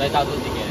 Saya 里面